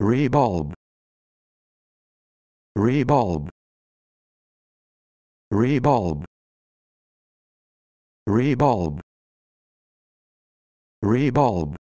Rebulb. Rebulb. Rebulb. Rebulb. Rebulb.